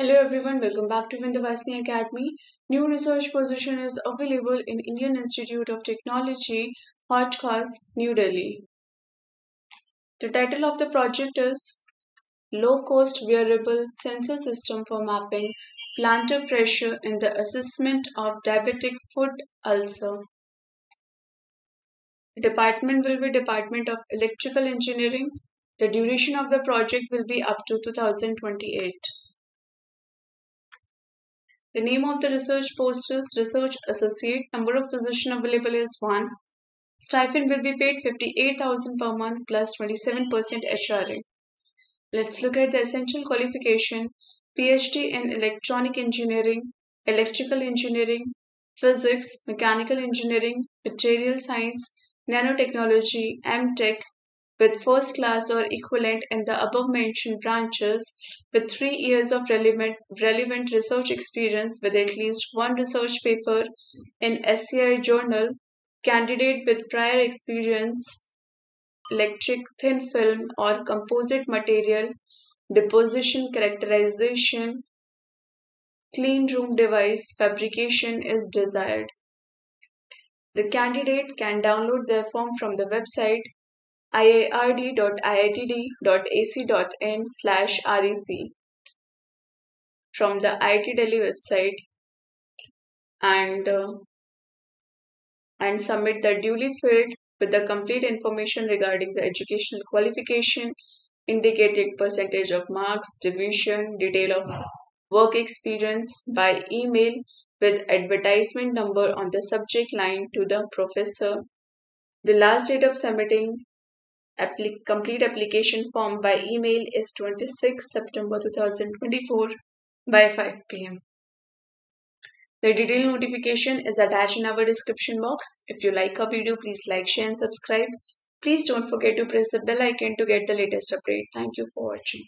Hello everyone, welcome back to Vindhyavasini Academy. New research position is available in Indian Institute of Technology, Hauz Khas, New Delhi. The title of the project is Low Cost Wearable Sensor System for Mapping Plantar Pressure in the Assessment of Diabetic Foot Ulcer. The department will be Department of Electrical Engineering. The duration of the project will be up to 2028. The name of the research post is Research Associate. Number of position available is 1. Stipend will be paid 58000 per month plus 27% HRA. Let's look at the essential qualification. PhD in Electronic Engineering, Electrical Engineering, Physics, Mechanical Engineering, Material Science, Nanotechnology, MTech, with first class or equivalent in the above mentioned branches with three years of relevant, relevant research experience with at least one research paper in SCI journal, candidate with prior experience, electric thin film or composite material, deposition characterization, clean room device fabrication is desired. The candidate can download their form from the website iird.iitd.ac.in slash rec from the IIT Delhi website and uh, and submit the duly filled with the complete information regarding the educational qualification, indicated percentage of marks, division, detail of work experience by email with advertisement number on the subject line to the professor. The last date of submitting Complete application form by email is 26 September 2024 by 5 pm. The detailed notification is attached in our description box. If you like our video, please like, share, and subscribe. Please don't forget to press the bell icon to get the latest update. Thank you for watching.